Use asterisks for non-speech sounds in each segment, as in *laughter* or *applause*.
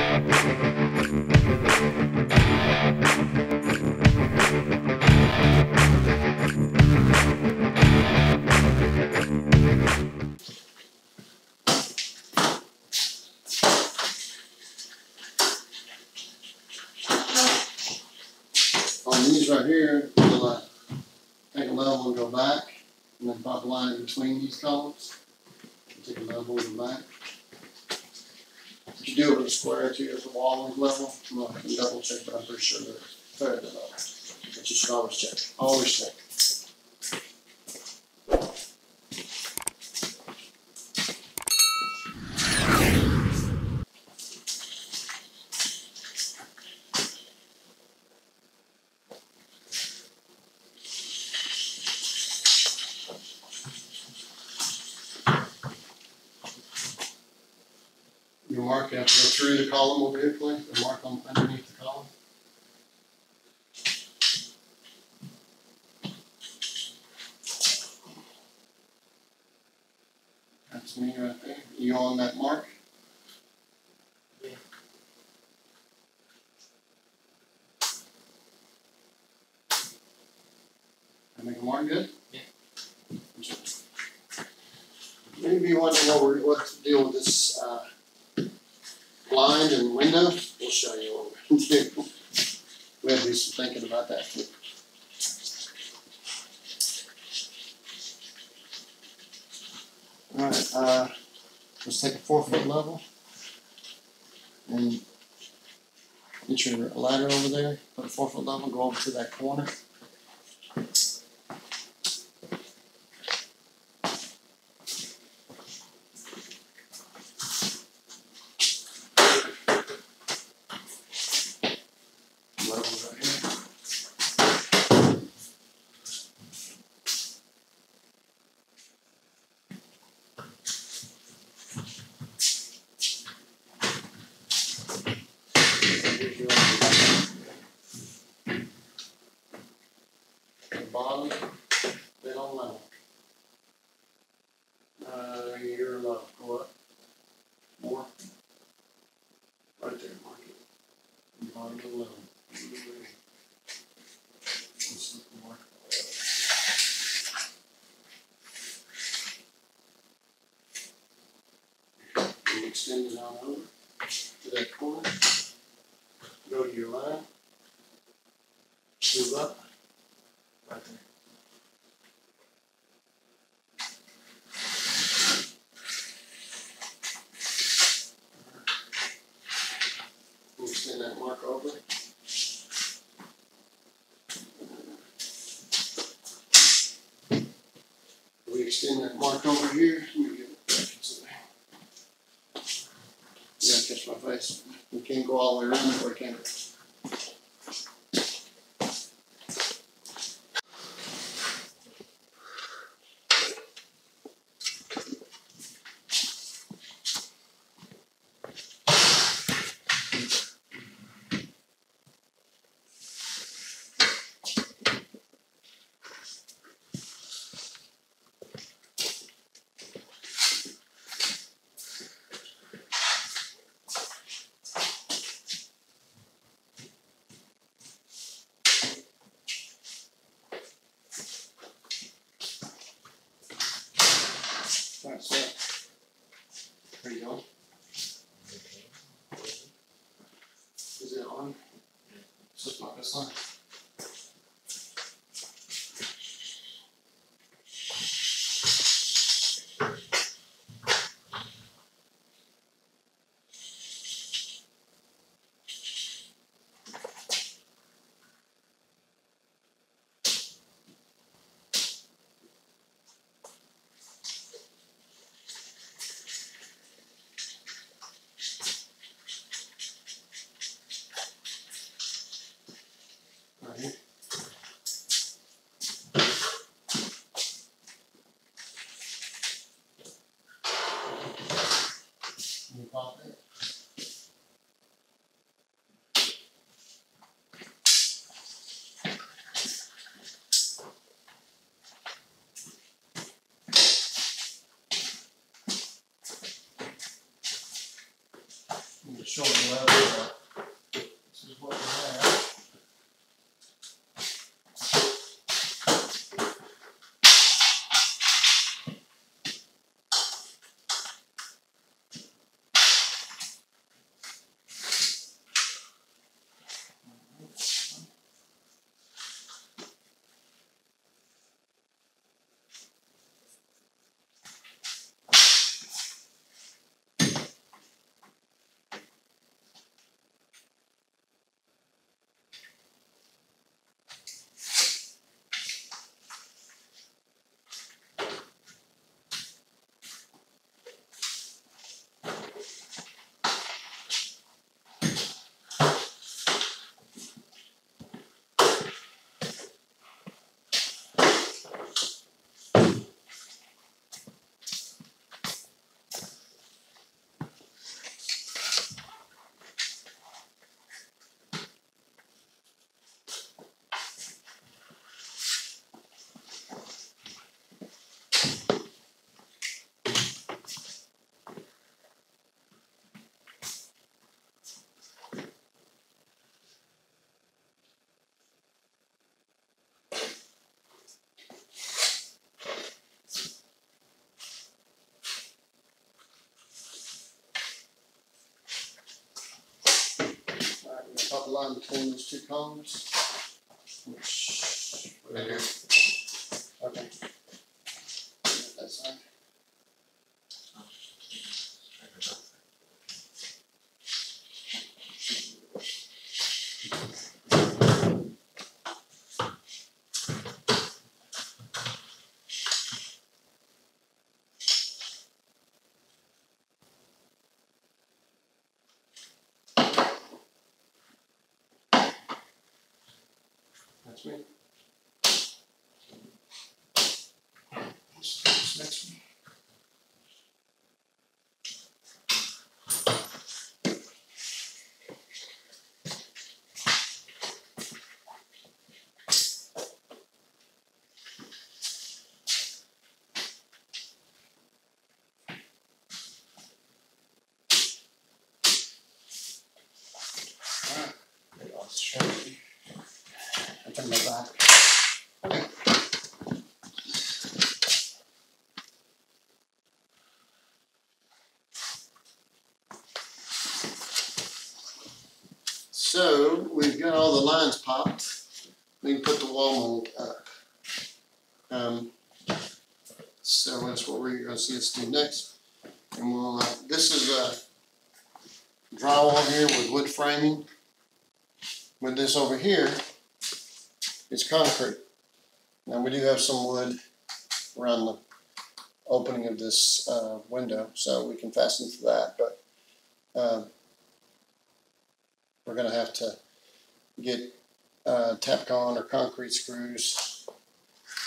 On these right here, we'll, uh, take a level and go back, and then pop a line in between these columns. Take a level and go back. You do it with a square too, if the wall level, I'm double check, but I'm pretty sure it's fairly level. But uh, you should always check, always check. You mark, you have to go through the column obliquely, and mark on underneath the column. That's me right there. You on that mark? Yeah. I make a mark good? Yeah. Maybe you wonder what we're, what to deal with this, uh, blind and window, we'll show you what we're gonna do. We had to do some thinking about that too. Alright, uh, let's take a four foot level. And get your ladder over there, put a four foot level, go over to that corner. Level right here. Bottom, they don't level. Uh, your level, go. More. Right there, mark it. Of level. Let's look more. Extend it on over to that corner. Go to your line. Move up. Right there. We'll extend that mark over. We extend that mark over here, get it back into there. Yeah, catch my face, we can't go all the way around, or can we? That's it. There you go. Is it on? So it's not this line. Right here. Can you pop it? The short level, but this is what we have. Alright, a line between those two columns. Which. Right here. Okay. That side. That's me. This, this next one. Alright, They all show you. I turn my back. So we've got all the lines popped. We can put the wall mold up. Um, so that's what we're gonna see us do next. And we'll, uh, this is a drywall here with wood framing. With this over here, it's concrete. Now, we do have some wood around the opening of this, uh, window, so we can fasten to that, but, um, we're gonna have to get, uh, Tapcon or concrete screws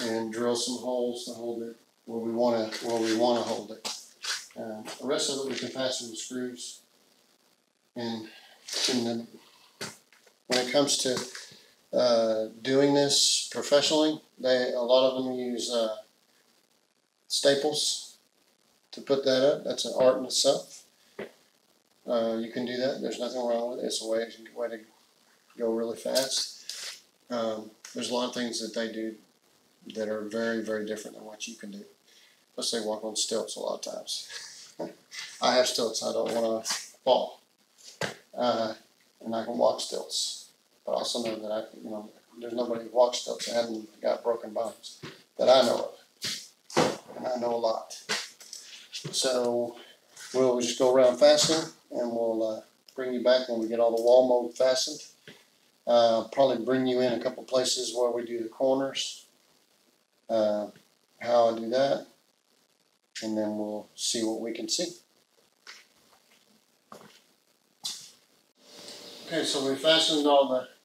and drill some holes to hold it where we wanna, where we wanna hold it. Uh, the rest of it, we can fasten with screws. And, and when it comes to, uh, doing this professionally. They a lot of them use uh, staples to put that up. That's an art in itself. Uh, you can do that. There's nothing wrong with it. It's a way way to go really fast. Um, there's a lot of things that they do that are very very different than what you can do. Let's say walk on stilts a lot of times. *laughs* I have stilts. I don't want to fall, uh, and I can walk stilts but I also know that I, you know, there's nobody who walks stilts that hasn't got broken bones that I know of, and I know a lot. So we'll just go around fastening, and we'll uh, bring you back when we get all the wall mold fastened. Uh, probably bring you in a couple places where we do the corners, uh, how I do that, and then we'll see what we can see. Okay, so we fastened all the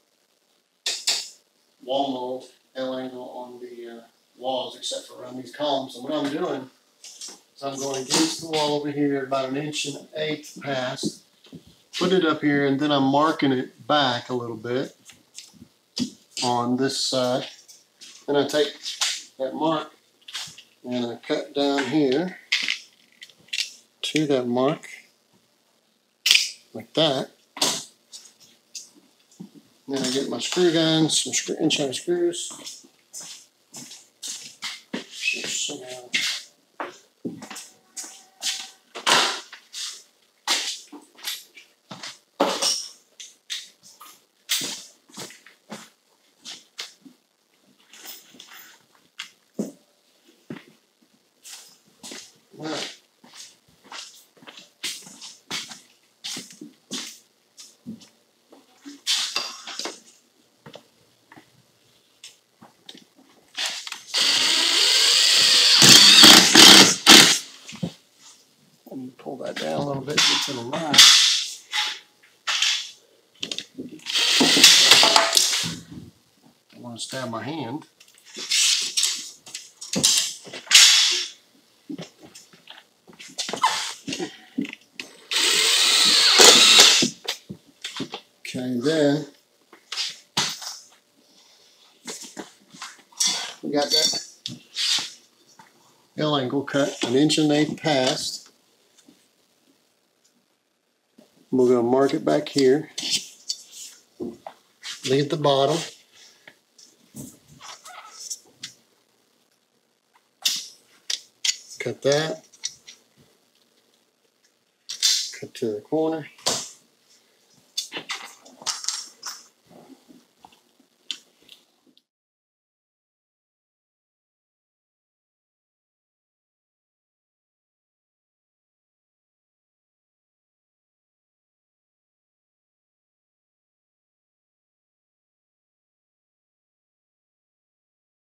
wall mold L angle on the uh, walls except for around these columns. And what I'm doing is I'm going against the wall over here about an inch and eighth past, put it up here, and then I'm marking it back a little bit on this side. Then I take that mark and I cut down here to that mark. like that. Then I get my screw gun, some screw, and screws. So, uh, Alright. Let me pull that down a little bit, get to the. I wanna stab my hand. Okay, then. We got that L angle cut an inch and eighth past. We're gonna mark it back here. Leave the bottom. Cut that. Cut to the corner.